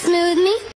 smooth me?